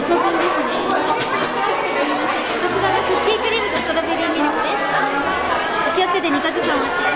こちらがクッキー気をつけて2ヶ月間お待ちください。